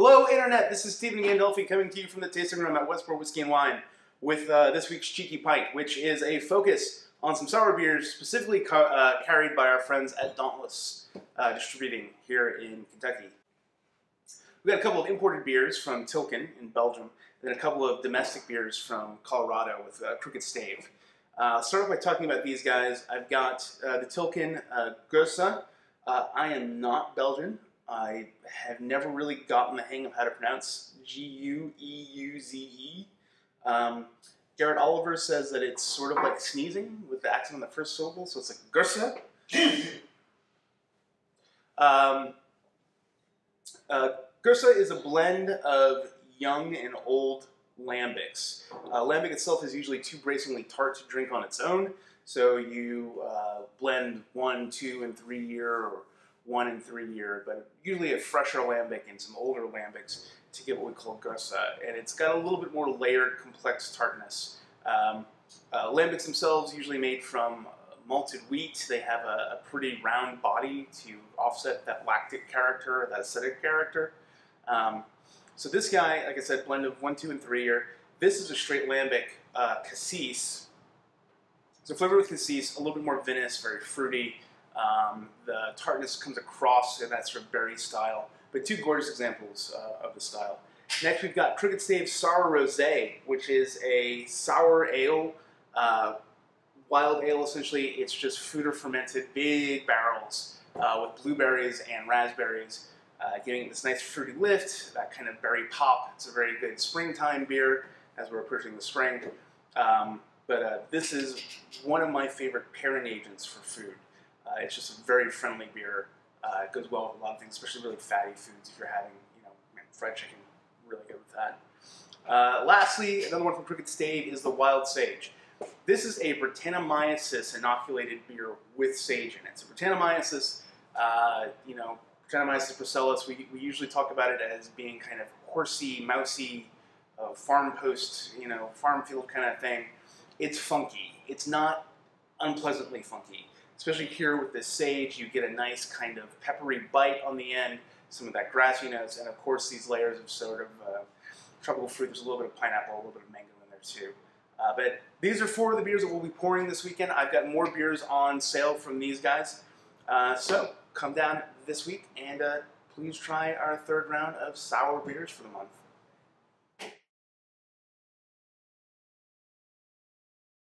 Hello, Internet. This is Stephen Gandolfi coming to you from the tasting room at Westport Whiskey and Wine with uh, this week's Cheeky Pint, which is a focus on some sour beers specifically ca uh, carried by our friends at Dauntless uh, Distributing here in Kentucky. We've got a couple of imported beers from Tilquin in Belgium, and then a couple of domestic beers from Colorado with uh, Crooked Stave. Uh, I'll start off by talking about these guys. I've got uh, the Tilquin uh, Geuze. I am not Belgian. I have never really gotten the hang of how to pronounce G-U-E-U-Z-E. Um, Garrett Oliver says that it's sort of like sneezing with the accent on the first syllable, so it's like Gersa. um, uh, is a blend of young and old lambics. Uh, lambic itself is usually too bracingly tart to drink on its own, so you uh, blend one, two, and three year or one and three year, but usually a fresher lambic and some older lambics to get what we call Geuze. And it's got a little bit more layered, complex tartness. Um, uh, lambics themselves usually made from malted wheat. They have a, a, pretty round body to offset that lactic character, that acidic character. Um, so this guy, like I said, blend of one, two, and three year. This is a straight lambic uh, cassis. So flavored with cassis, a little bit more vinous, very fruity. Um, the tartness comes across in that sort of berry style, but two gorgeous examples uh, of the style. Next, we've got Crooked Stave Sour Rosé, which is a sour ale, uh, wild ale essentially. It's just foeder fermented, big barrels uh, with blueberries and raspberries, uh, giving it this nice fruity lift, that kind of berry pop. It's a very good springtime beer as we're approaching the spring. Um, but uh, this is one of my favorite pairing agents for food. Uh, it's just a very friendly beer. Uh, it goes well with a lot of things, especially really fatty foods. If you're having, you know, fried chicken, really good with that. Uh, lastly, another one from Crooked Stave is the Wild Sage. This is a Brettanomyces inoculated beer with sage in it. So Brettanomyces, uh, you know, Brettanomyces bruxellus, we, we usually talk about it as being kind of horsey, mousy, uh, farm post, you know, farm field kind of thing. It's funky. It's not unpleasantly funky especially here with this sage, you get a nice kind of peppery bite on the end, some of that grassy notes, and of course these layers of sort of uh, tropical fruit. There's a little bit of pineapple, a little bit of mango in there too. Uh, but these are four of the beers that we'll be pouring this weekend. I've got more beers on sale from these guys. Uh, so come down this week and uh, please try our third round of sour beers for the month.